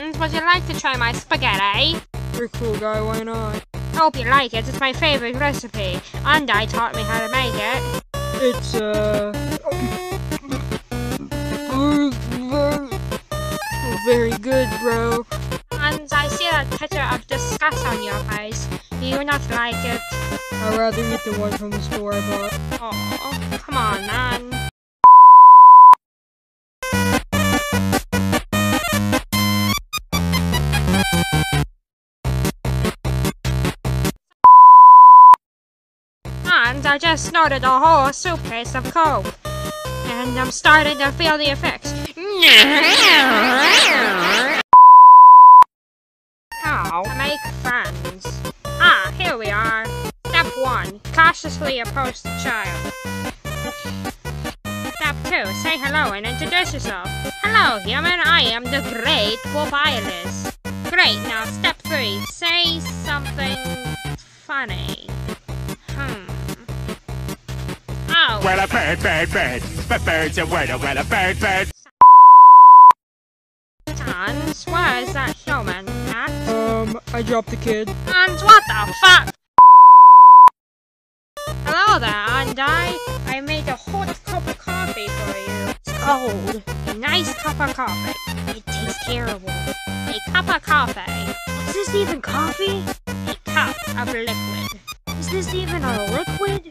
And would you like to try my spaghetti? You're a cool guy, why not? Hope you like it. It's my favorite recipe. Undyne taught me how to make it. It's, uh... Very good, bro. And I see that picture of disgust on your face. Do you not like it? I'd rather eat the one from the store I bought. Oh, come on, man. And I just snorted a whole suitcase of coke. And I'm starting to feel the effects. How to make friends. Ah, here we are. Step 1. Cautiously approach the child. Step 2. Say hello and introduce yourself. Hello, human. I am the great Bobiolus. Great. Now, step 3. Say something funny. Well, a bird, bird, bird. But bird's a word, well, a bird, bird. Sans, where is that human at? Um, I dropped the kid. Sans, what the fuck? Hello there, Undyne. I made a hot cup of coffee for you. It's cold. A nice cup of coffee. It tastes terrible. A cup of coffee. Is this even coffee? A cup of liquid. Is this even a liquid?